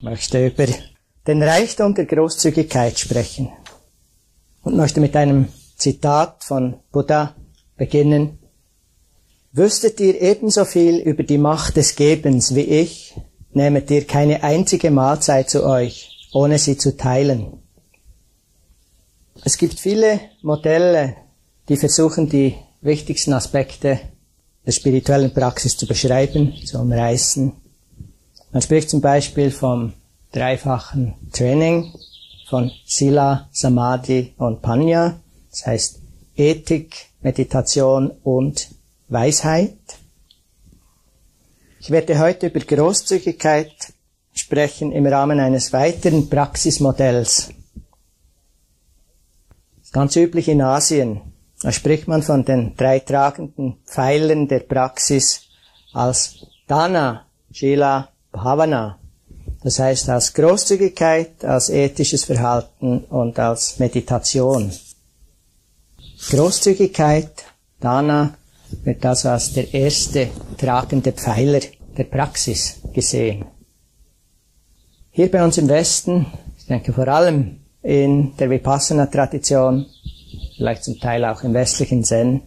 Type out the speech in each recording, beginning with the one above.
Möchte über den Reichtum der Großzügigkeit sprechen und möchte mit einem Zitat von Buddha beginnen. Wüsstet ihr ebenso viel über die Macht des Gebens wie ich, nehmet ihr keine einzige Mahlzeit zu euch, ohne sie zu teilen. Es gibt viele Modelle, die versuchen, die wichtigsten Aspekte der spirituellen Praxis zu beschreiben, zu umreißen. Man spricht zum Beispiel vom dreifachen Training von Sila, Samadhi und Panya. Das heißt Ethik, Meditation und Weisheit. Ich werde heute über Großzügigkeit sprechen im Rahmen eines weiteren Praxismodells. Ganz üblich in Asien. Da spricht man von den drei tragenden Pfeilern der Praxis als Dana, Shila, Bhavana. Das heißt als Großzügigkeit, als ethisches Verhalten und als Meditation. Großzügigkeit, Dana, wird also als der erste tragende Pfeiler der Praxis gesehen. Hier bei uns im Westen, ich denke vor allem in der Vipassana-Tradition, vielleicht zum Teil auch im westlichen Zen,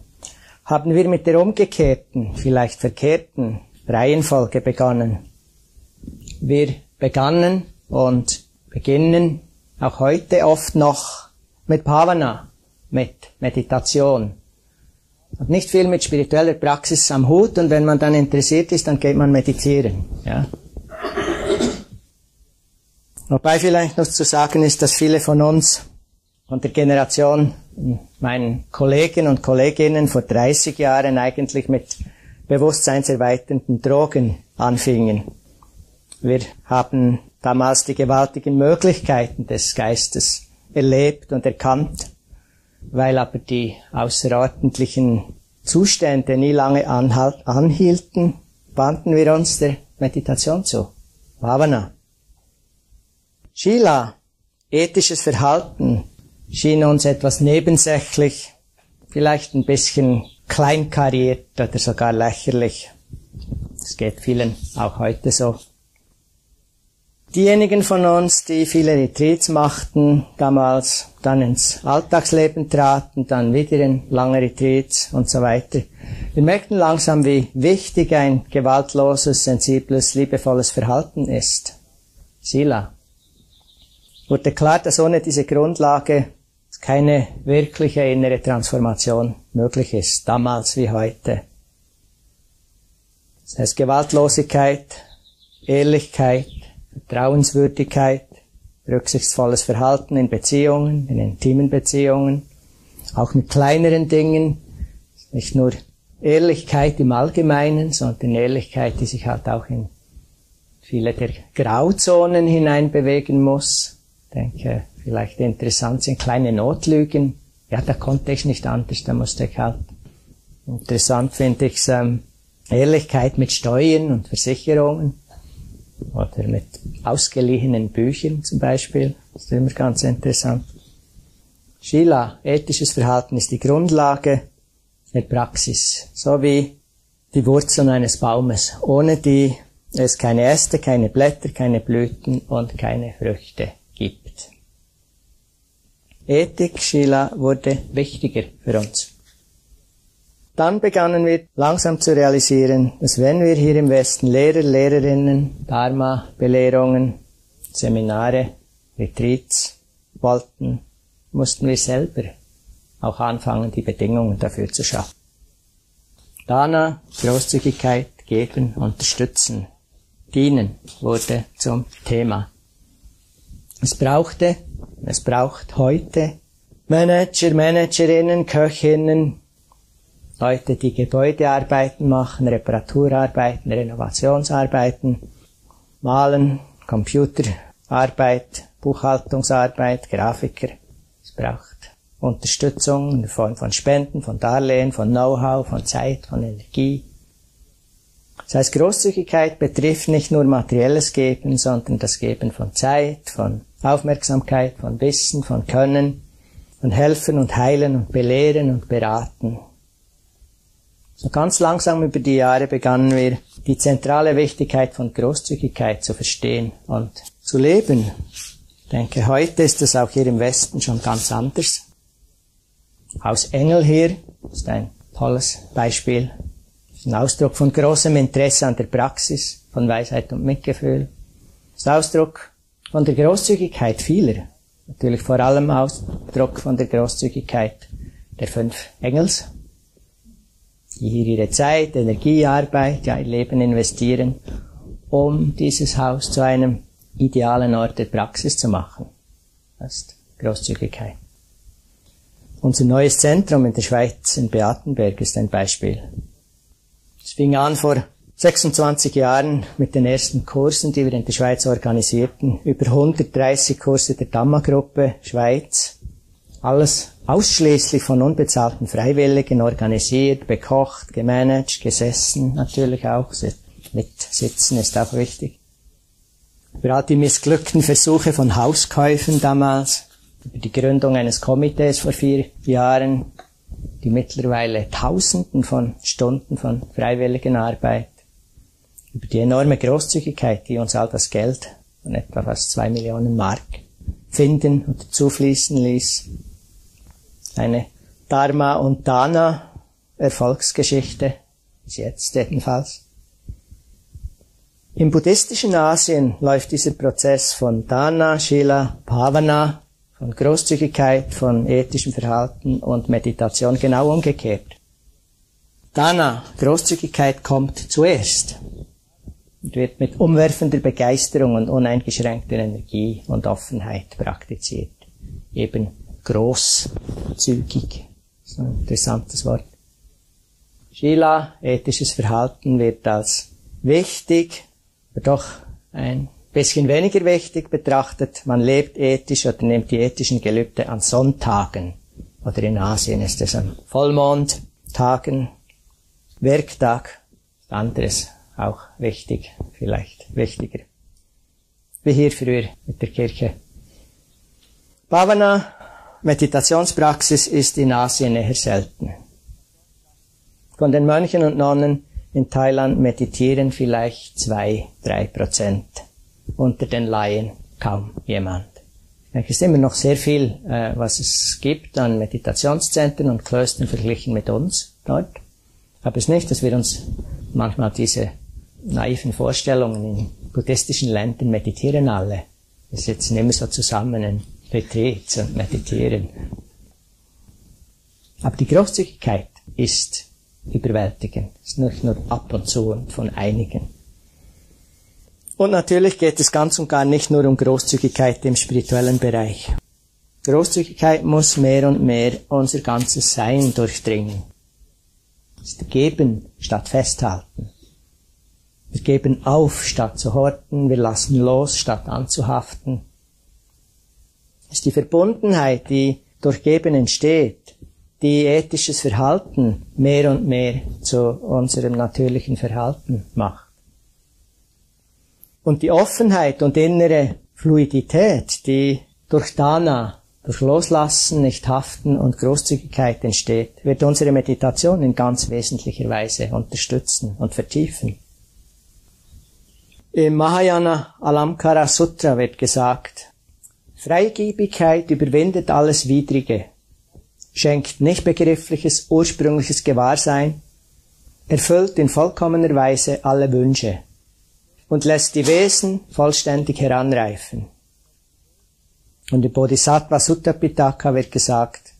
haben wir mit der umgekehrten, vielleicht verkehrten Reihenfolge begonnen. Wir begannen und beginnen auch heute oft noch mit Bhavana, mit Meditation. Hat nicht viel mit spiritueller Praxis am Hut und wenn man dann interessiert ist, dann geht man meditieren. Ja. Wobei vielleicht noch zu sagen ist, dass viele von uns von der Generation meinen Kollegen und Kolleginnen vor 30 Jahren eigentlich mit bewusstseinserweiternden Drogen anfingen. Wir haben damals die gewaltigen Möglichkeiten des Geistes erlebt und erkannt, weil aber die außerordentlichen Zustände nie lange anhielten, wandten wir uns der Meditation zu. Bhavana. Shila, ethisches Verhalten, schien uns etwas nebensächlich, vielleicht ein bisschen kleinkariert oder sogar lächerlich. Es geht vielen auch heute so. Diejenigen von uns, die viele Retreats machten, damals dann ins Alltagsleben traten, dann wieder in lange Retreats und so weiter, wir merkten langsam, wie wichtig ein gewaltloses, sensibles, liebevolles Verhalten ist. Sila. Wurde klar, dass ohne diese Grundlage keine wirkliche innere Transformation möglich ist, damals wie heute. Das heißt Gewaltlosigkeit, Ehrlichkeit, Vertrauenswürdigkeit, rücksichtsvolles Verhalten in Beziehungen, in intimen Beziehungen, auch mit kleineren Dingen, nicht nur Ehrlichkeit im Allgemeinen, sondern Ehrlichkeit, die sich halt auch in viele der Grauzonen hineinbewegen muss. Ich denke, vielleicht interessant sind kleine Notlügen. Ja, da konnte ich nicht anders, da musste ich halt. Interessant finde ich ähm, Ehrlichkeit mit Steuern und Versicherungen oder mit ausgeliehenen Büchern zum Beispiel. Das ist immer ganz interessant. Shila, ethisches Verhalten ist die Grundlage der Praxis, so wie die Wurzeln eines Baumes, ohne die es keine Äste, keine Blätter, keine Blüten und keine Früchte gibt. Ethik, Shila, wurde wichtiger für uns. Dann begannen wir langsam zu realisieren, dass wenn wir hier im Westen Lehrer, Lehrerinnen, Dharma-Belehrungen, Seminare, Retreats wollten, mussten wir selber auch anfangen, die Bedingungen dafür zu schaffen. Dana, Großzügigkeit, geben, unterstützen, dienen wurde zum Thema. Es brauchte es braucht heute Manager, Managerinnen, Köchinnen, Leute, die Gebäudearbeiten machen, Reparaturarbeiten, Renovationsarbeiten, Malen, Computerarbeit, Buchhaltungsarbeit, Grafiker. Es braucht Unterstützung in Form von Spenden, von Darlehen, von Know-how, von Zeit, von Energie. Das heißt, Großzügigkeit betrifft nicht nur materielles Geben, sondern das Geben von Zeit, von Aufmerksamkeit, von Wissen, von Können, von Helfen und Heilen und Belehren und Beraten. So ganz langsam über die Jahre begannen wir die zentrale Wichtigkeit von Großzügigkeit zu verstehen und zu leben. Ich denke, heute ist es auch hier im Westen schon ganz anders. Aus Engel hier ist ein tolles Beispiel. Ein Ausdruck von großem Interesse an der Praxis, von Weisheit und Mitgefühl. Das Ausdruck von der Großzügigkeit vieler. Natürlich vor allem Ausdruck von der Großzügigkeit der fünf Engels, die hier ihre Zeit, Energie, Arbeit, ja, ihr Leben investieren, um dieses Haus zu einem idealen Ort der Praxis zu machen. Das ist Großzügigkeit. Unser neues Zentrum in der Schweiz, in Beatenberg, ist ein Beispiel. Es fing an vor 26 Jahren mit den ersten Kursen, die wir in der Schweiz organisierten. Über 130 Kurse der Damma-Gruppe Schweiz. Alles ausschließlich von unbezahlten Freiwilligen organisiert, bekocht, gemanagt, gesessen natürlich auch. Mit Sitzen ist auch wichtig. Über all die missglückten Versuche von Hauskäufen damals, über die Gründung eines Komitees vor vier Jahren, die mittlerweile Tausenden von Stunden von freiwilligen Arbeit, über die enorme Großzügigkeit, die uns all das Geld von etwa fast zwei Millionen Mark finden und zufließen ließ. Eine Dharma und Dana Erfolgsgeschichte, bis jetzt jedenfalls. Im buddhistischen Asien läuft dieser Prozess von Dana, Shila, Bhavana von Großzügigkeit, von ethischem Verhalten und Meditation genau umgekehrt. Dana, Großzügigkeit kommt zuerst und wird mit umwerfender Begeisterung und uneingeschränkter Energie und Offenheit praktiziert. Eben großzügig. So ein interessantes Wort. Shila, ethisches Verhalten, wird als wichtig, aber doch ein bisschen weniger wichtig betrachtet, man lebt ethisch oder nimmt die ethischen Gelübde an Sonntagen. Oder in Asien ist es an Vollmondtagen, Werktag, anderes auch wichtig, vielleicht wichtiger. Wie hier früher mit der Kirche. Bhavana, Meditationspraxis, ist in Asien eher selten. Von den Mönchen und Nonnen in Thailand meditieren vielleicht zwei, drei Prozent unter den Laien kaum jemand. Es ist immer noch sehr viel, äh, was es gibt an Meditationszentren und Klöstern verglichen mit uns dort. Aber es ist nicht, dass wir uns manchmal diese naiven Vorstellungen in buddhistischen Ländern meditieren alle. Wir sitzen immer so zusammen in Retreats und meditieren. Aber die Großzügigkeit ist überwältigend. Es ist nicht nur ab und zu und von einigen. Und natürlich geht es ganz und gar nicht nur um Großzügigkeit im spirituellen Bereich. Großzügigkeit muss mehr und mehr unser ganzes Sein durchdringen. Es ist Geben statt Festhalten. Wir geben auf statt zu horten, wir lassen los statt anzuhaften. Ist die Verbundenheit, die durch Geben entsteht, die ethisches Verhalten mehr und mehr zu unserem natürlichen Verhalten macht. Und die Offenheit und innere Fluidität, die durch Dana, durch Loslassen, nicht haften und Großzügigkeit entsteht, wird unsere Meditation in ganz wesentlicher Weise unterstützen und vertiefen. Im Mahayana Alamkara Sutra wird gesagt, Freigebigkeit überwindet alles Widrige, schenkt nicht begriffliches ursprüngliches Gewahrsein, erfüllt in vollkommener Weise alle Wünsche und lässt die Wesen vollständig heranreifen. Und im Bodhisattva Sutta Pitaka wird gesagt,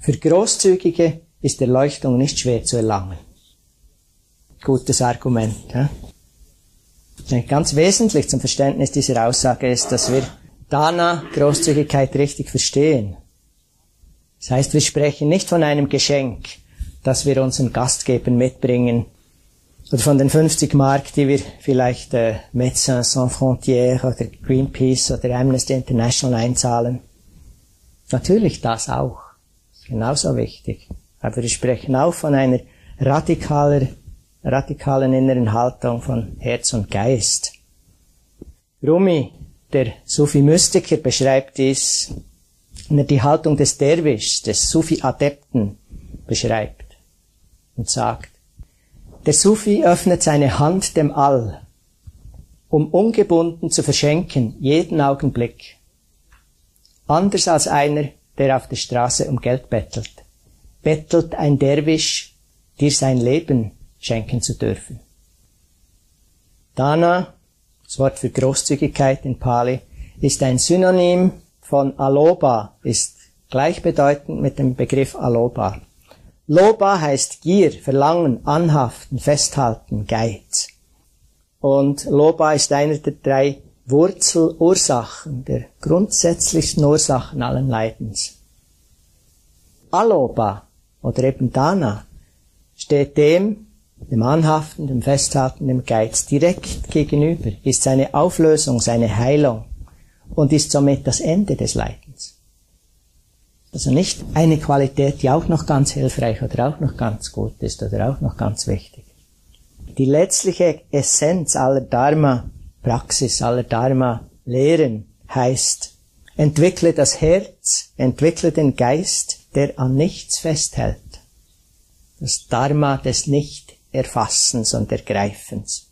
für Großzügige ist Erleuchtung nicht schwer zu erlangen. Gutes Argument. Ja? Ganz wesentlich zum Verständnis dieser Aussage ist, dass wir Dana, Großzügigkeit, richtig verstehen. Das heißt, wir sprechen nicht von einem Geschenk, das wir unseren Gastgebern mitbringen, oder von den 50 Mark, die wir vielleicht äh, Médecins Sans Frontières oder Greenpeace oder Amnesty International einzahlen. Natürlich das auch. Genauso wichtig. Aber wir sprechen auch von einer radikaler, radikalen inneren Haltung von Herz und Geist. Rumi, der Sufi-Mystiker, beschreibt dies, wenn er die Haltung des Derwisch, des Sufi-Adepten beschreibt und sagt, Der Sufi öffnet seine Hand dem All, um ungebunden zu verschenken, jeden Augenblick. Anders als einer, der auf der Straße um Geld bettelt. Bettelt ein Derwisch, dir sein Leben schenken zu dürfen. Dana, das Wort für Großzügigkeit in Pali, ist ein Synonym von Aloba, ist gleichbedeutend mit dem Begriff Aloba. Loba heißt Gier, Verlangen, Anhaften, Festhalten, Geiz. Und Loba ist einer der drei Wurzelursachen, der grundsätzlichsten Ursachen allen Leidens. Aloba oder eben Dana steht dem, dem Anhaften, dem Festhalten, dem Geiz direkt gegenüber, ist seine Auflösung, seine Heilung und ist somit das Ende des Leidens. Also nicht eine Qualität, die auch noch ganz hilfreich oder auch noch ganz gut ist oder auch noch ganz wichtig. Die letztliche Essenz aller Dharma-Praxis, aller Dharma-Lehren heißt, entwickle das Herz, entwickle den Geist, der an nichts festhält. Das Dharma des Nicht-Erfassens und Ergreifens.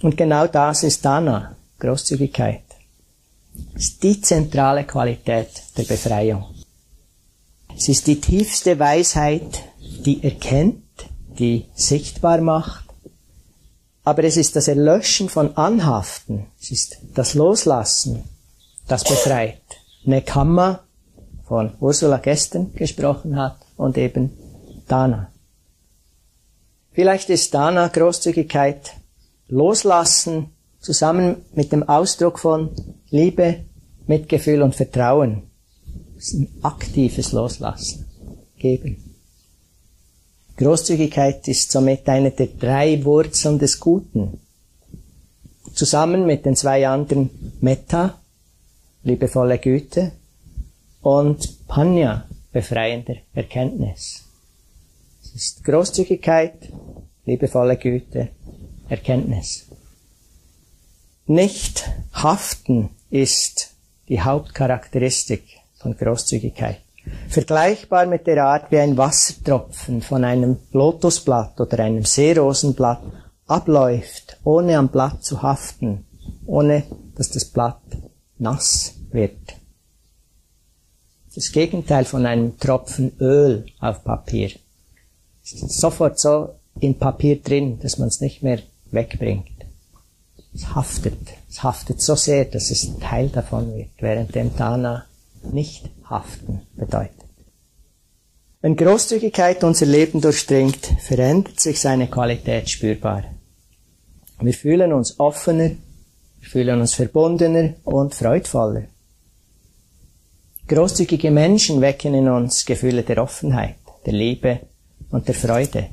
Und genau das ist Dana, Großzügigkeit ist die zentrale Qualität der Befreiung. Es ist die tiefste Weisheit, die erkennt, die sichtbar macht, aber es ist das Erlöschen von Anhaften, es ist das Loslassen, das befreit. Nekama, von Ursula gestern gesprochen hat, und eben Dana. Vielleicht ist Dana Großzügigkeit loslassen zusammen mit dem Ausdruck von Liebe, Mitgefühl und Vertrauen. Das ist ein aktives Loslassen, Geben. Großzügigkeit ist somit eine der drei Wurzeln des Guten. Zusammen mit den zwei anderen Metta, liebevolle Güte, und Panya, befreiender Erkenntnis. Es ist Großzügigkeit, liebevolle Güte, Erkenntnis. Nicht haften ist die Hauptcharakteristik von Großzügigkeit. Vergleichbar mit der Art, wie ein Wassertropfen von einem Lotusblatt oder einem Seerosenblatt abläuft, ohne am Blatt zu haften, ohne dass das Blatt nass wird. Das Gegenteil von einem Tropfen Öl auf Papier. Sofort so in Papier drin, dass man es nicht mehr wegbringt. Es haftet. Es haftet so sehr, dass es Teil davon wird, während dem Dana nicht haften bedeutet. Wenn Großzügigkeit unser Leben durchdringt, verändert sich seine Qualität spürbar. Wir fühlen uns offener, fühlen uns verbundener und freudvoller. Großzügige Menschen wecken in uns Gefühle der Offenheit, der Liebe und der Freude.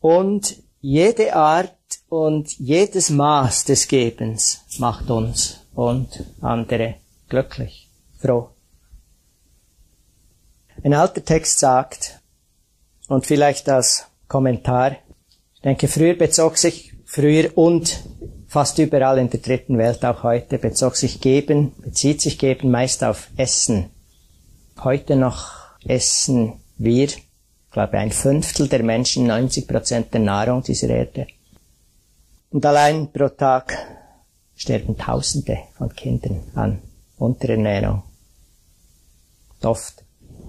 Und jede Art und jedes Maß des Gebens macht uns und andere glücklich, froh. Ein alter Text sagt, und vielleicht als Kommentar, ich denke, früher bezog sich, früher und fast überall in der dritten Welt, auch heute, bezog sich Geben, bezieht sich Geben meist auf Essen. Heute noch essen wir, ich glaube, ein Fünftel der Menschen, 90 Prozent der Nahrung dieser Erde. Und allein pro Tag sterben Tausende von Kindern an Unterernährung. Oft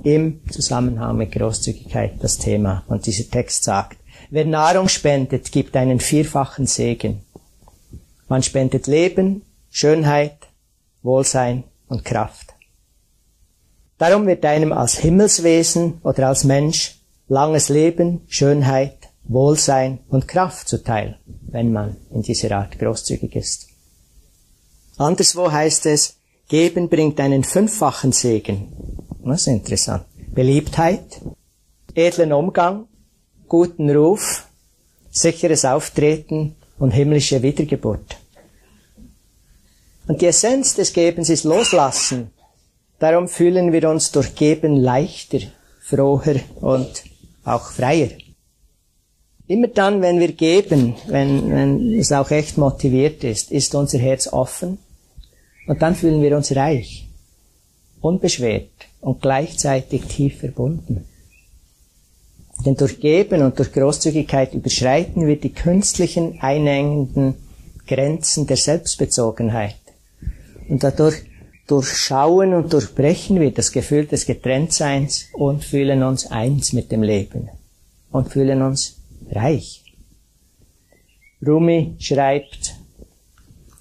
im Zusammenhang mit Großzügigkeit das Thema. Und dieser Text sagt, wer Nahrung spendet, gibt einen vierfachen Segen. Man spendet Leben, Schönheit, Wohlsein und Kraft. Darum wird einem als Himmelswesen oder als Mensch langes Leben, Schönheit, Wohlsein und Kraft zuteil, wenn man in dieser Art großzügig ist. Anderswo heißt es, geben bringt einen fünffachen Segen. Das ist interessant. Beliebtheit, edlen Umgang, guten Ruf, sicheres Auftreten und himmlische Wiedergeburt. Und die Essenz des Gebens ist Loslassen. Darum fühlen wir uns durch Geben leichter, froher und auch freier. Immer dann, wenn wir geben, wenn, wenn es auch echt motiviert ist, ist unser Herz offen und dann fühlen wir uns reich, unbeschwert und gleichzeitig tief verbunden. Denn durch Geben und durch Großzügigkeit überschreiten wir die künstlichen, einengenden Grenzen der Selbstbezogenheit. Und dadurch durchschauen und durchbrechen wir das Gefühl des Getrenntseins und fühlen uns eins mit dem Leben und fühlen uns reich. Rumi schreibt,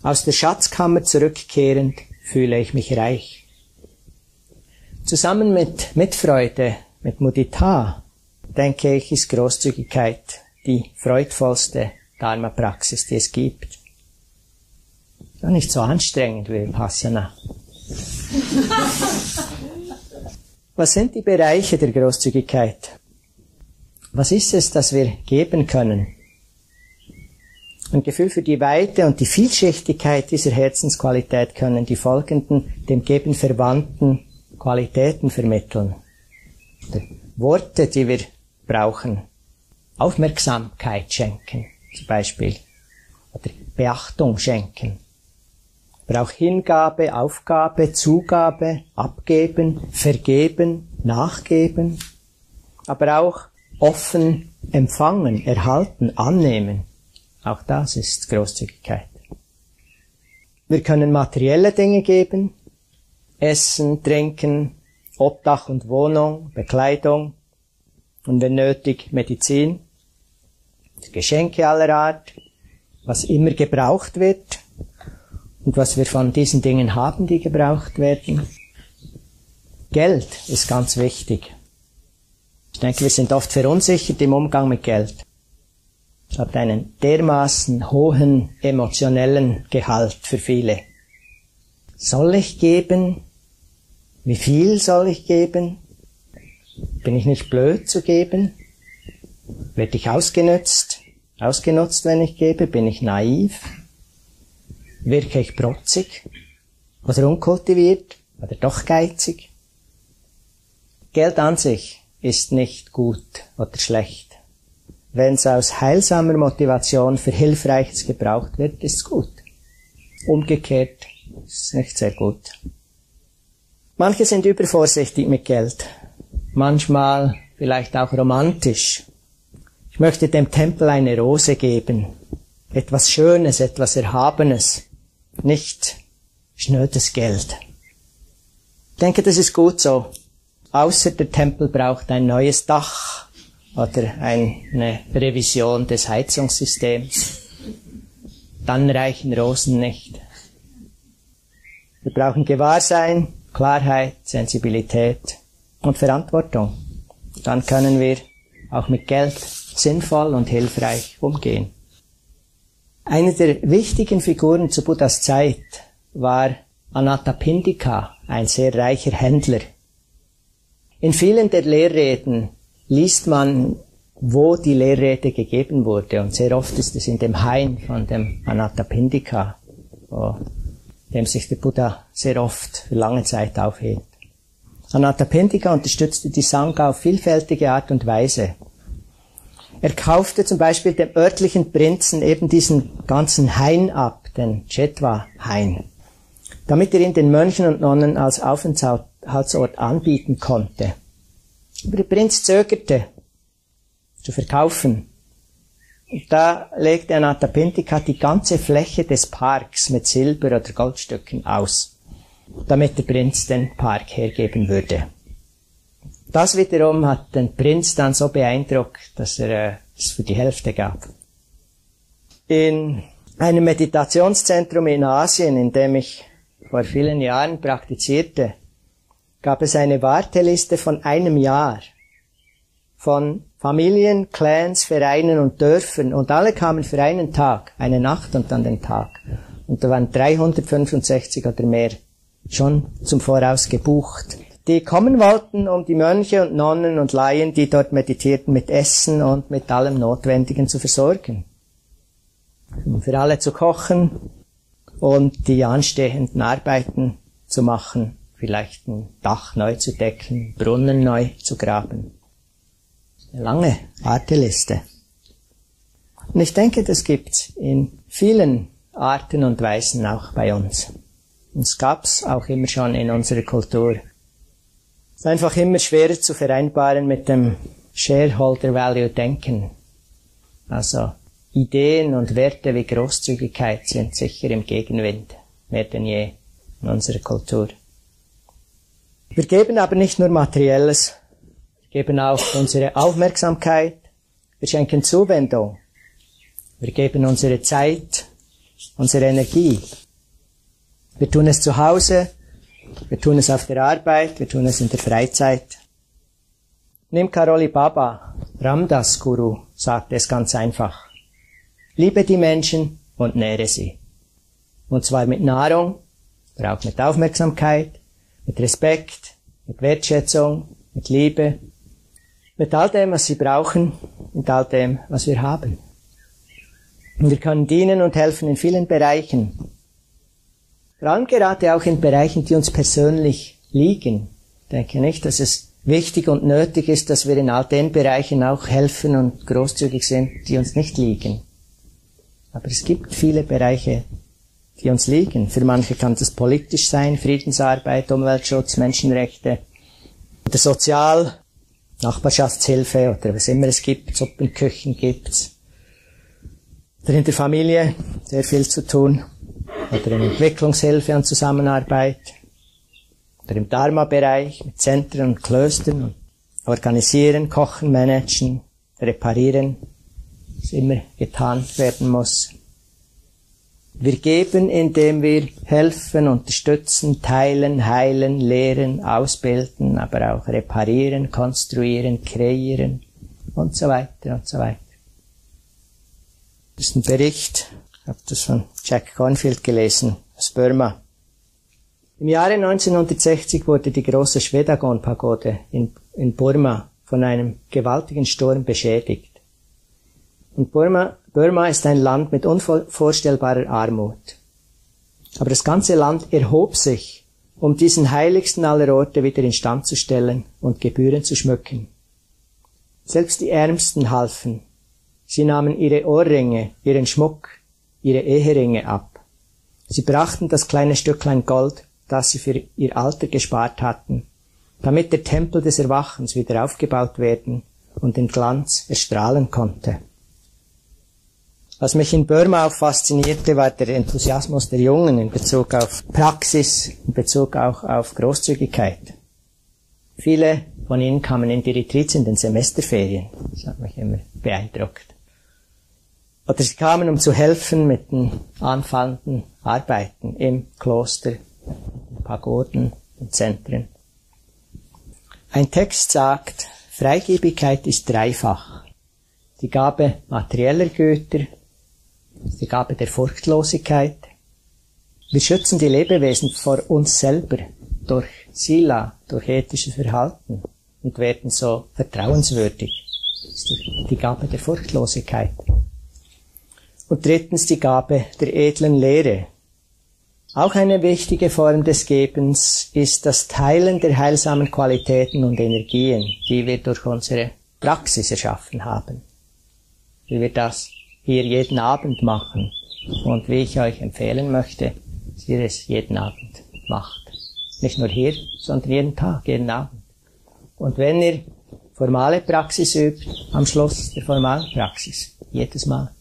aus der Schatzkammer zurückkehrend fühle ich mich reich. Zusammen mit Mitfreude, mit Mudita, denke ich, ist Großzügigkeit die freudvollste Dharma-Praxis, die es gibt. Ja, nicht so anstrengend wie Vipassana. Was sind die Bereiche der Großzügigkeit? Was ist es, das wir geben können? Ein Gefühl für die Weite und die Vielschichtigkeit dieser Herzensqualität können die folgenden dem Geben verwandten Qualitäten vermitteln. Worte, die wir brauchen. Aufmerksamkeit schenken, zum Beispiel. Oder Beachtung schenken. Braucht Hingabe, Aufgabe, Zugabe, abgeben, vergeben, nachgeben. Aber auch offen empfangen, erhalten, annehmen. Auch das ist Großzügigkeit. Wir können materielle Dinge geben, Essen, Trinken, Obdach und Wohnung, Bekleidung und wenn nötig Medizin, Geschenke aller Art, was immer gebraucht wird und was wir von diesen Dingen haben, die gebraucht werden. Geld ist ganz wichtig. Ich denke, wir sind oft verunsichert im Umgang mit Geld. Es hat einen dermaßen hohen emotionellen Gehalt für viele. Soll ich geben? Wie viel soll ich geben? Bin ich nicht blöd zu geben? Werde ich ausgenutzt? Ausgenutzt, wenn ich gebe? Bin ich naiv? Wirke ich protzig? Oder unkultiviert? Oder doch geizig? Geld an sich ist nicht gut oder schlecht. Wenn es aus heilsamer Motivation für Hilfreiches gebraucht wird, ist es gut. Umgekehrt ist es nicht sehr gut. Manche sind übervorsichtig mit Geld. Manchmal vielleicht auch romantisch. Ich möchte dem Tempel eine Rose geben. Etwas Schönes, etwas Erhabenes. Nicht schnödes Geld. Ich denke, das ist gut so. Außer der Tempel braucht ein neues Dach oder eine Revision des Heizungssystems. Dann reichen Rosen nicht. Wir brauchen Gewahrsein, Klarheit, Sensibilität und Verantwortung. Dann können wir auch mit Geld sinnvoll und hilfreich umgehen. Eine der wichtigen Figuren zu Buddhas Zeit war Anathapindika, ein sehr reicher Händler. In vielen der Lehrreden liest man, wo die Lehrrede gegeben wurde. Und sehr oft ist es in dem Hain von dem Anathapindika, wo dem sich der Buddha sehr oft für lange Zeit aufhielt. Anathapindika unterstützte die Sangha auf vielfältige Art und Weise. Er kaufte zum Beispiel dem örtlichen Prinzen eben diesen ganzen Hain ab, den Chetwa-Hain, damit er ihn den Mönchen und Nonnen als Aufenthaltsort anbieten konnte. Aber der Prinz zögerte zu verkaufen. Und da legte Anatapintika die ganze Fläche des Parks mit Silber- oder Goldstücken aus, damit der Prinz den Park hergeben würde. Das wiederum hat den Prinz dann so beeindruckt, dass er äh, es für die Hälfte gab. In einem Meditationszentrum in Asien, in dem ich vor vielen Jahren praktizierte, gab es eine Warteliste von einem Jahr von Familien, Clans, Vereinen und Dörfern und alle kamen für einen Tag, eine Nacht und dann den Tag. Und da waren 365 oder mehr schon zum Voraus gebucht. Die kommen wollten, um die Mönche und Nonnen und Laien, die dort meditierten, mit Essen und mit allem Notwendigen zu versorgen. Um für alle zu kochen und die anstehenden Arbeiten zu machen vielleicht ein Dach neu zu decken, Brunnen neu zu graben. Eine lange Warteliste. Und ich denke, das gibt's in vielen Arten und Weisen auch bei uns. Und es gab's auch immer schon in unserer Kultur. Ist einfach immer schwerer zu vereinbaren mit dem Shareholder Value denken. Also Ideen und Werte wie Großzügigkeit sind sicher im Gegenwind, mehr denn je in unserer Kultur. Wir geben aber nicht nur Materielles, wir geben auch unsere Aufmerksamkeit, wir schenken Zuwendung, wir geben unsere Zeit, unsere Energie. Wir tun es zu Hause, wir tun es auf der Arbeit, wir tun es in der Freizeit. Nimm Karoli Baba, Ramdas Guru, sagt es ganz einfach. Liebe die Menschen und nähre sie. Und zwar mit Nahrung, aber auch mit Aufmerksamkeit, mit Respekt, mit Wertschätzung, mit Liebe, mit all dem, was sie brauchen, mit all dem, was wir haben. Und wir können dienen und helfen in vielen Bereichen. Allem gerade auch in Bereichen, die uns persönlich liegen. Ich denke nicht, dass es wichtig und nötig ist, dass wir in all den Bereichen auch helfen und großzügig sind, die uns nicht liegen. Aber es gibt viele Bereiche, die uns liegen. Für manche kann das politisch sein, Friedensarbeit, Umweltschutz, Menschenrechte oder sozial, Nachbarschaftshilfe oder was immer es gibt, Suppenküchen gibt's. Oder in der Familie sehr viel zu tun. Oder in Entwicklungshilfe und Zusammenarbeit. Oder im Dharma-Bereich mit Zentren und Klöstern und organisieren, kochen, managen, reparieren, was immer getan werden muss. Wir geben, indem wir helfen, unterstützen, teilen, heilen, lehren, ausbilden, aber auch reparieren, konstruieren, kreieren und so weiter und so weiter. Das ist ein Bericht, ich habe das von Jack Cornfield gelesen, aus Burma. Im Jahre 1960 wurde die große Shwedagon-Pagode in, in Burma von einem gewaltigen Sturm beschädigt. Und Burma, Burma ist ein Land mit unvorstellbarer Armut. Aber das ganze Land erhob sich, um diesen heiligsten aller Orte wieder instand zu stellen und Gebühren zu schmücken. Selbst die Ärmsten halfen. Sie nahmen ihre Ohrringe, ihren Schmuck, ihre Eheringe ab. Sie brachten das kleine Stücklein Gold, das sie für ihr Alter gespart hatten, damit der Tempel des Erwachens wieder aufgebaut werden und den Glanz erstrahlen konnte. Was mich in Burma auch faszinierte, war der Enthusiasmus der Jungen in Bezug auf Praxis, in Bezug auch auf Großzügigkeit. Viele von ihnen kamen in die Retreats in den Semesterferien. Das hat mich immer beeindruckt. Oder sie kamen, um zu helfen mit den anfallenden Arbeiten im Kloster, Pagoden und Zentren. Ein Text sagt, Freigebigkeit ist dreifach. Die Gabe materieller Güter, die Gabe der Furchtlosigkeit. Wir schützen die Lebewesen vor uns selber durch Sila, durch ethisches Verhalten und werden so vertrauenswürdig. Das ist die Gabe der Furchtlosigkeit. Und drittens die Gabe der edlen Lehre. Auch eine wichtige Form des Gebens ist das Teilen der heilsamen Qualitäten und Energien, die wir durch unsere Praxis erschaffen haben. Wie wir das hier jeden Abend machen und wie ich euch empfehlen möchte, dass ihr es jeden Abend macht. Nicht nur hier, sondern jeden Tag, jeden Abend. Und wenn ihr formale Praxis übt, am Schluss der formalen Praxis, jedes Mal.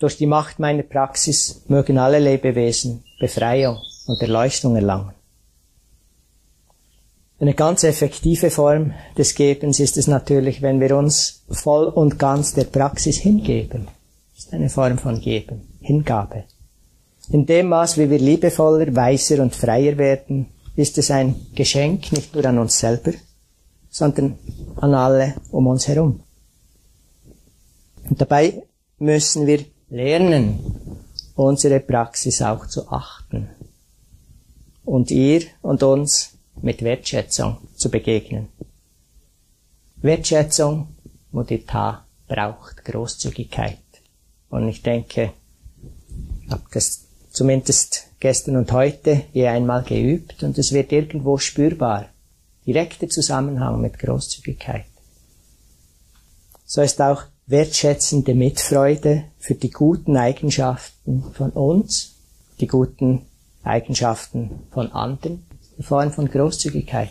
Durch die Macht meiner Praxis mögen alle Lebewesen Befreiung und Erleuchtung erlangen. Eine ganz effektive Form des Gebens ist es natürlich, wenn wir uns voll und ganz der Praxis hingeben. Das ist eine Form von Geben, Hingabe. In dem Maß, wie wir liebevoller, weiser und freier werden, ist es ein Geschenk nicht nur an uns selber, sondern an alle um uns herum. Und dabei müssen wir lernen, unsere Praxis auch zu achten und ihr und uns mit Wertschätzung zu begegnen. Wertschätzung, Mudita, braucht Großzügigkeit. Und ich denke, ich habe das zumindest gestern und heute je einmal geübt und es wird irgendwo spürbar. Direkter Zusammenhang mit Großzügigkeit. So ist auch wertschätzende Mitfreude für die guten Eigenschaften von uns, die guten Eigenschaften von anderen Form von Großzügigkeit.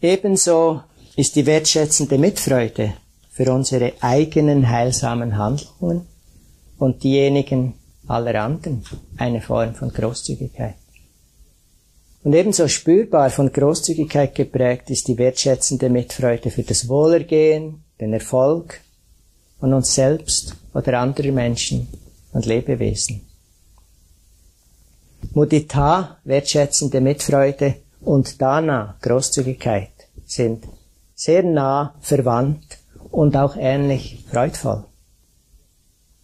Ebenso ist die wertschätzende Mitfreude für unsere eigenen heilsamen Handlungen und diejenigen aller anderen eine Form von Großzügigkeit. Und ebenso spürbar von Großzügigkeit geprägt ist die wertschätzende Mitfreude für das Wohlergehen, den Erfolg von uns selbst oder anderer Menschen und Lebewesen. Mudita, wertschätzende Mitfreude und Dana, Großzügigkeit, sind sehr nah verwandt und auch ähnlich freudvoll.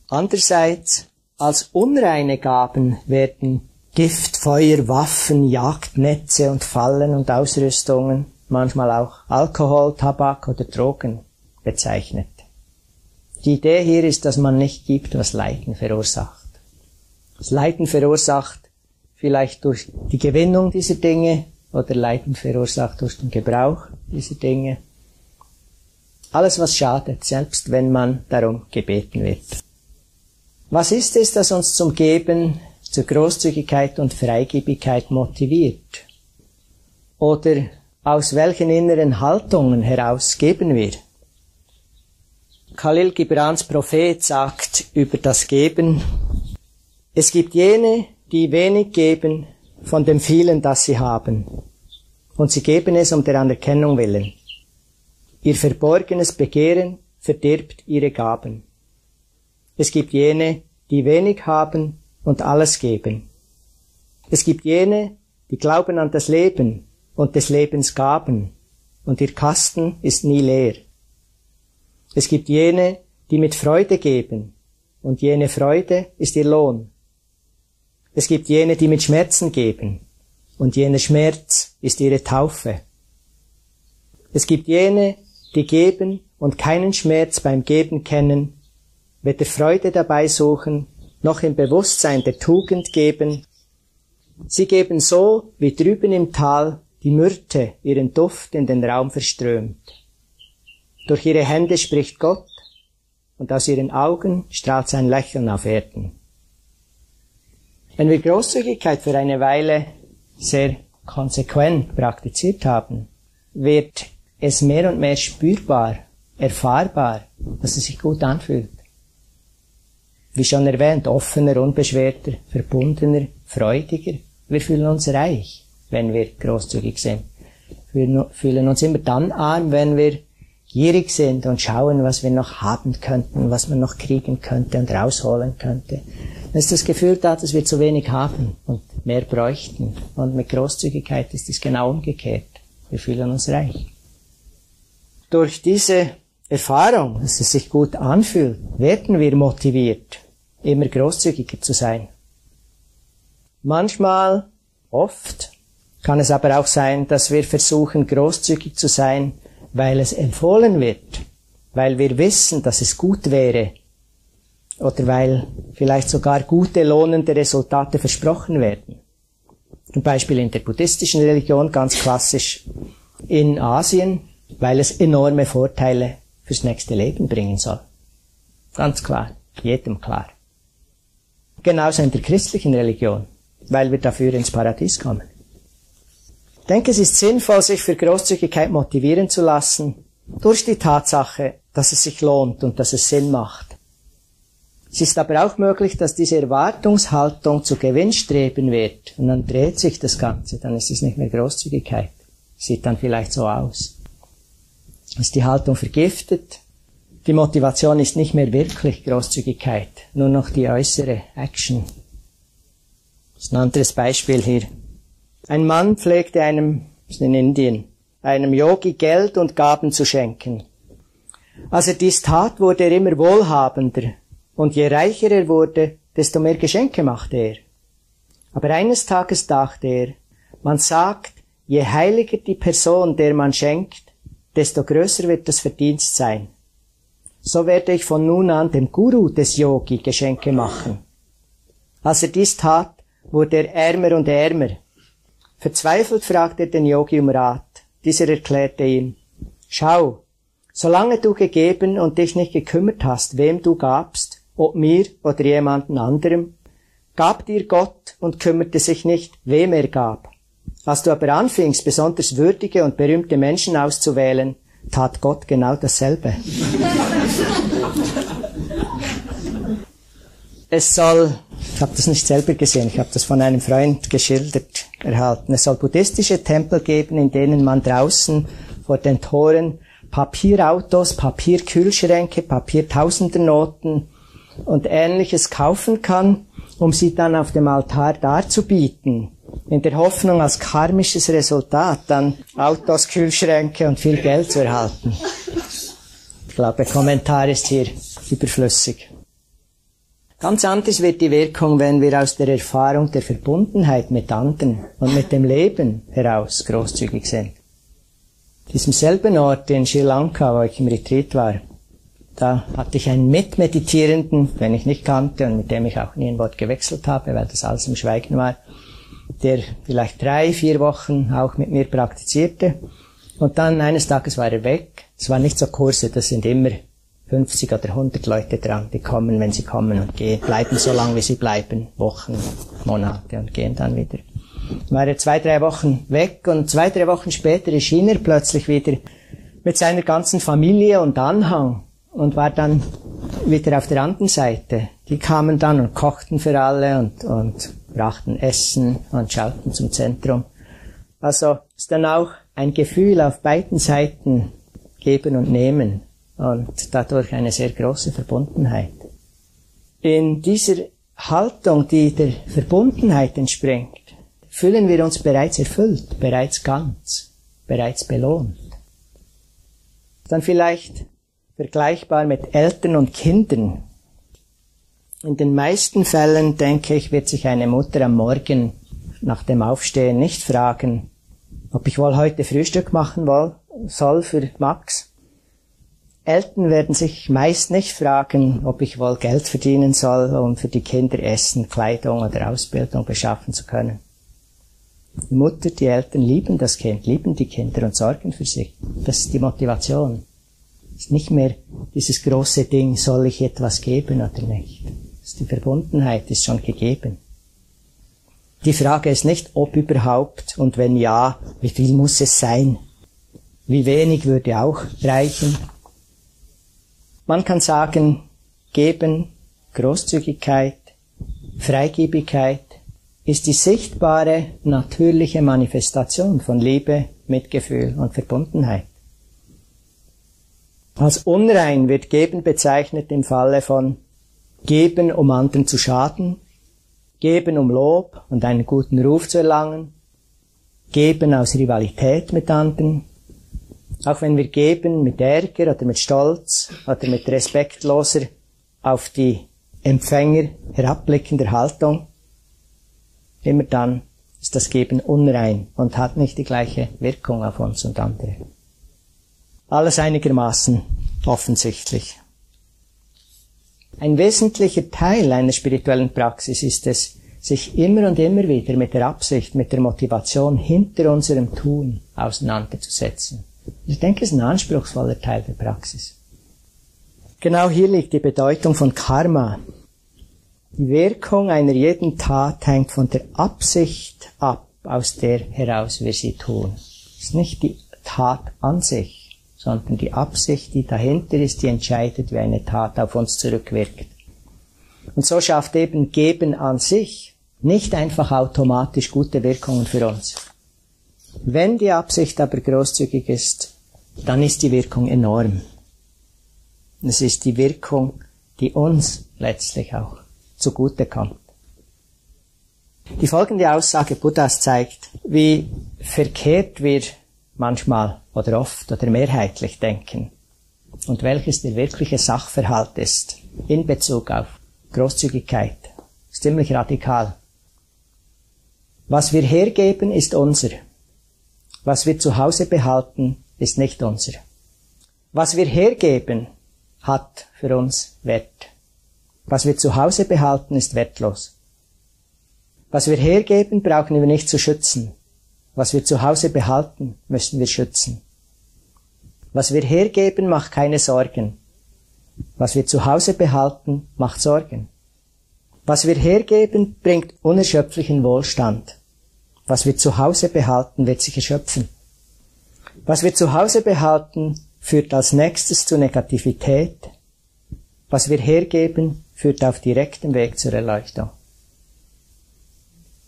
Andererseits, als unreine Gaben werden Gift, Feuer, Waffen, Jagdnetze und Fallen und Ausrüstungen, manchmal auch Alkohol, Tabak oder Drogen bezeichnet. Die Idee hier ist, dass man nicht gibt, was Leiden verursacht. Das Leiden verursacht vielleicht durch die Gewinnung dieser Dinge oder Leiden verursacht durch den Gebrauch dieser Dinge. Alles, was schadet, selbst wenn man darum gebeten wird. Was ist es, das uns zum Geben zur Großzügigkeit und Freigebigkeit motiviert? Oder aus welchen inneren Haltungen heraus geben wir? Khalil Gibrans Prophet sagt über das Geben, es gibt jene, die wenig geben von dem vielen, das sie haben. Und sie geben es um der Anerkennung willen. Ihr verborgenes Begehren verdirbt ihre Gaben. Es gibt jene, die wenig haben und alles geben. Es gibt jene, die glauben an das Leben und des Lebens Gaben, und ihr Kasten ist nie leer. Es gibt jene, die mit Freude geben, und jene Freude ist ihr Lohn. Es gibt jene, die mit Schmerzen geben, und jener Schmerz ist ihre Taufe. Es gibt jene, die geben und keinen Schmerz beim Geben kennen, weder Freude dabei suchen noch im Bewusstsein der Tugend geben. Sie geben so, wie drüben im Tal die Myrte ihren Duft in den Raum verströmt. Durch ihre Hände spricht Gott und aus ihren Augen strahlt sein Lächeln auf Erden. Wenn wir Großzügigkeit für eine Weile sehr konsequent praktiziert haben, wird es mehr und mehr spürbar, erfahrbar, dass es sich gut anfühlt wie schon erwähnt, offener, unbeschwerter, verbundener, freudiger. Wir fühlen uns reich, wenn wir großzügig sind. Wir fühlen uns immer dann arm, wenn wir gierig sind und schauen, was wir noch haben könnten, was man noch kriegen könnte und rausholen könnte. Dann ist das Gefühl da, dass wir zu wenig haben und mehr bräuchten. Und mit Großzügigkeit ist es genau umgekehrt. Wir fühlen uns reich. Durch diese Erfahrung, dass es sich gut anfühlt, werden wir motiviert, immer großzügiger zu sein. Manchmal, oft, kann es aber auch sein, dass wir versuchen, großzügig zu sein, weil es empfohlen wird, weil wir wissen, dass es gut wäre oder weil vielleicht sogar gute, lohnende Resultate versprochen werden. Zum Beispiel in der buddhistischen Religion ganz klassisch in Asien, weil es enorme Vorteile fürs nächste Leben bringen soll. Ganz klar, jedem klar. Genauso in der christlichen Religion, weil wir dafür ins Paradies kommen. Ich denke, es ist sinnvoll, sich für Großzügigkeit motivieren zu lassen, durch die Tatsache, dass es sich lohnt und dass es Sinn macht. Es ist aber auch möglich, dass diese Erwartungshaltung zu Gewinnstreben wird und dann dreht sich das Ganze, dann ist es nicht mehr Großzügigkeit. Sieht dann vielleicht so aus. Ist die Haltung vergiftet, die Motivation ist nicht mehr wirklich Großzügigkeit, nur noch die äußere Action. Das ist ein anderes Beispiel hier. Ein Mann pflegte einem, in Indien, einem Yogi Geld und Gaben zu schenken. Als er dies tat, wurde er immer wohlhabender, und je reicher er wurde, desto mehr Geschenke machte er. Aber eines Tages dachte er, man sagt, je heiliger die Person, der man schenkt, desto größer wird das Verdienst sein so werde ich von nun an dem Guru des Yogi Geschenke machen. Als er dies tat, wurde er ärmer und ärmer. Verzweifelt fragte er den Yogi um Rat. Dieser erklärte ihm, Schau, solange du gegeben und dich nicht gekümmert hast, wem du gabst, ob mir oder jemanden anderem, gab dir Gott und kümmerte sich nicht, wem er gab. Als du aber anfingst, besonders würdige und berühmte Menschen auszuwählen, tat Gott genau dasselbe. es soll, ich habe das nicht selber gesehen, ich habe das von einem Freund geschildert erhalten, es soll buddhistische Tempel geben, in denen man draußen vor den Toren Papierautos, Papierkühlschränke, Papiertausendernoten und ähnliches kaufen kann, um sie dann auf dem Altar darzubieten in der Hoffnung als karmisches Resultat dann Autos, Kühlschränke und viel Geld zu erhalten. Ich glaube, Kommentar ist hier überflüssig. Ganz anders wird die Wirkung, wenn wir aus der Erfahrung der Verbundenheit mit anderen und mit dem Leben heraus großzügig sind. Diesem selben Ort in Sri Lanka, wo ich im Retreat war, da hatte ich einen Mitmeditierenden, den ich nicht kannte und mit dem ich auch nie ein Wort gewechselt habe, weil das alles im Schweigen war der vielleicht drei, vier Wochen auch mit mir praktizierte. Und dann eines Tages war er weg. Es waren nicht so Kurse, das sind immer 50 oder 100 Leute dran, die kommen, wenn sie kommen und gehen, bleiben so lange, wie sie bleiben, Wochen, Monate und gehen dann wieder. War er zwei, drei Wochen weg und zwei, drei Wochen später erschien er plötzlich wieder mit seiner ganzen Familie und Anhang und war dann wieder auf der anderen Seite. Die kamen dann und kochten für alle und, und brachten Essen und schauten zum Zentrum. Also ist dann auch ein Gefühl auf beiden Seiten geben und nehmen und dadurch eine sehr große Verbundenheit. In dieser Haltung, die der Verbundenheit entspringt, fühlen wir uns bereits erfüllt, bereits ganz, bereits belohnt. Dann vielleicht vergleichbar mit Eltern und Kindern, in den meisten Fällen, denke ich, wird sich eine Mutter am Morgen nach dem Aufstehen nicht fragen, ob ich wohl heute Frühstück machen soll für Max. Eltern werden sich meist nicht fragen, ob ich wohl Geld verdienen soll, um für die Kinder Essen, Kleidung oder Ausbildung beschaffen zu können. Die Mutter, die Eltern lieben das Kind, lieben die Kinder und sorgen für sich. Das ist die Motivation. Es ist nicht mehr dieses große Ding, soll ich etwas geben oder nicht. Die Verbundenheit ist schon gegeben. Die Frage ist nicht, ob überhaupt und wenn ja, wie viel muss es sein? Wie wenig würde auch reichen? Man kann sagen, geben, Großzügigkeit, Freigebigkeit ist die sichtbare, natürliche Manifestation von Liebe, Mitgefühl und Verbundenheit. Als unrein wird Geben bezeichnet im Falle von geben, um anderen zu schaden, geben, um Lob und einen guten Ruf zu erlangen, geben aus Rivalität mit anderen, auch wenn wir geben mit Ärger oder mit Stolz oder mit respektloser auf die Empfänger herabblickender Haltung, immer dann ist das Geben unrein und hat nicht die gleiche Wirkung auf uns und andere. Alles einigermaßen offensichtlich. Ein wesentlicher Teil einer spirituellen Praxis ist es, sich immer und immer wieder mit der Absicht, mit der Motivation hinter unserem Tun auseinanderzusetzen. Ich denke, es ist ein anspruchsvoller Teil der Praxis. Genau hier liegt die Bedeutung von Karma. Die Wirkung einer jeden Tat hängt von der Absicht ab, aus der heraus wir sie tun. Es ist nicht die Tat an sich, sondern die Absicht, die dahinter ist, die entscheidet, wie eine Tat auf uns zurückwirkt. Und so schafft eben Geben an sich nicht einfach automatisch gute Wirkungen für uns. Wenn die Absicht aber großzügig ist, dann ist die Wirkung enorm. Es ist die Wirkung, die uns letztlich auch zugute kommt. Die folgende Aussage Buddhas zeigt, wie verkehrt wir manchmal oder oft oder mehrheitlich denken und welches der wirkliche Sachverhalt ist in Bezug auf Großzügigkeit. Ist ziemlich radikal. Was wir hergeben, ist unser. Was wir zu Hause behalten, ist nicht unser. Was wir hergeben, hat für uns Wert. Was wir zu Hause behalten, ist wertlos. Was wir hergeben, brauchen wir nicht zu schützen. Was wir zu Hause behalten, müssen wir schützen. Was wir hergeben, macht keine Sorgen. Was wir zu Hause behalten, macht Sorgen. Was wir hergeben, bringt unerschöpflichen Wohlstand. Was wir zu Hause behalten, wird sich erschöpfen. Was wir zu Hause behalten, führt als nächstes zu Negativität. Was wir hergeben, führt auf direktem Weg zur Erleuchtung.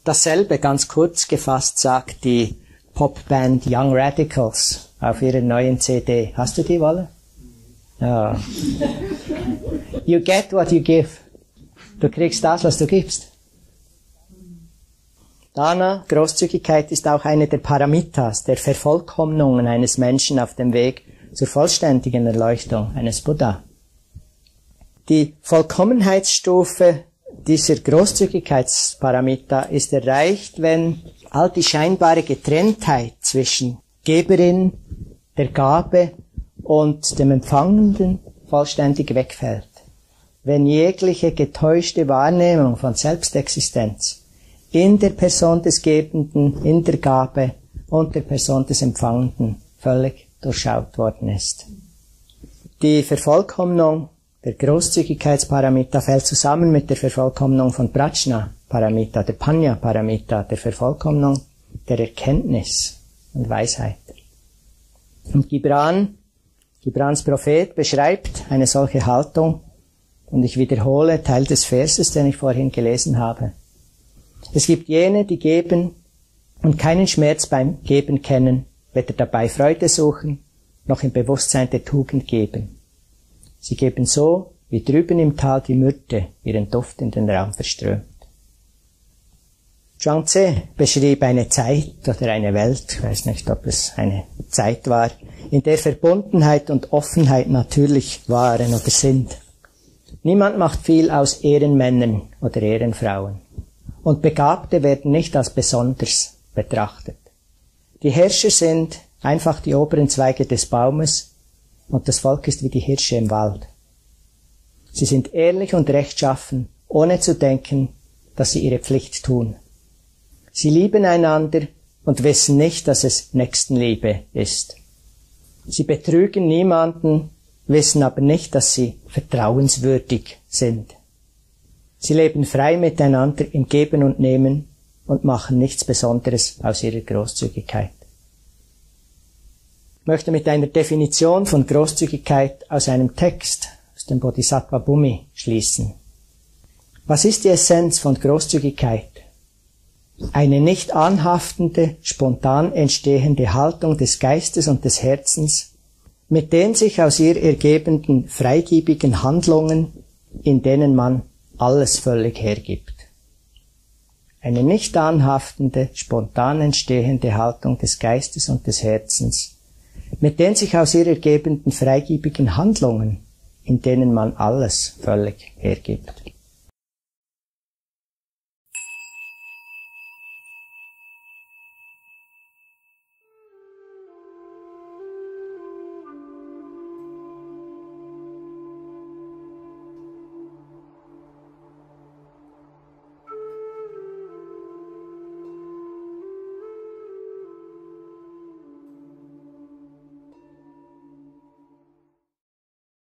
Dasselbe ganz kurz gefasst sagt die Popband Young Radicals auf ihrer neuen CD. Hast du die, Wolle? Ja. You get what you give. Du kriegst das, was du gibst. Dana, Großzügigkeit ist auch eine der Paramitas, der Vervollkommnungen eines Menschen auf dem Weg zur vollständigen Erleuchtung eines Buddha. Die Vollkommenheitsstufe dieser Großzügigkeitsparamita ist erreicht, wenn all die scheinbare Getrenntheit zwischen Geberin, der Gabe und dem Empfangenden vollständig wegfällt. Wenn jegliche getäuschte Wahrnehmung von Selbstexistenz in der Person des Gebenden, in der Gabe und der Person des Empfangenden völlig durchschaut worden ist. Die Vervollkommnung der Großzügigkeitsparameter fällt zusammen mit der Vervollkommnung von Prajna-Paramita, der Panya-Paramita, der Vervollkommnung der Erkenntnis und Weisheit. Und Gibran, Gibrans Prophet beschreibt eine solche Haltung und ich wiederhole Teil des Verses, den ich vorhin gelesen habe. Es gibt jene, die geben und keinen Schmerz beim Geben kennen, weder dabei Freude suchen, noch im Bewusstsein der Tugend geben. Sie geben so, wie drüben im Tal die Myrte ihren Duft in den Raum verströmt. Zhuangzi beschrieb eine Zeit oder eine Welt, ich weiß nicht, ob es eine Zeit war, in der Verbundenheit und Offenheit natürlich waren oder sind. Niemand macht viel aus Ehrenmännern oder Ehrenfrauen. Und Begabte werden nicht als besonders betrachtet. Die Herrscher sind einfach die oberen Zweige des Baumes und das Volk ist wie die Hirsche im Wald. Sie sind ehrlich und rechtschaffen, ohne zu denken, dass sie ihre Pflicht tun. Sie lieben einander und wissen nicht, dass es Nächstenliebe ist. Sie betrügen niemanden, wissen aber nicht, dass sie vertrauenswürdig sind. Sie leben frei miteinander im Geben und Nehmen und machen nichts Besonderes aus ihrer Großzügigkeit. Ich möchte mit einer Definition von Großzügigkeit aus einem Text aus dem Bodhisattva Bhumi schließen. Was ist die Essenz von Großzügigkeit? Eine nicht anhaftende, spontan entstehende Haltung des Geistes und des Herzens, mit den sich aus ihr ergebenden freigebigen Handlungen, in denen man alles völlig hergibt eine nicht anhaftende, spontan entstehende Haltung des Geistes und des Herzens, mit den sich aus ihr ergebenden freigebigen Handlungen, in denen man alles völlig hergibt.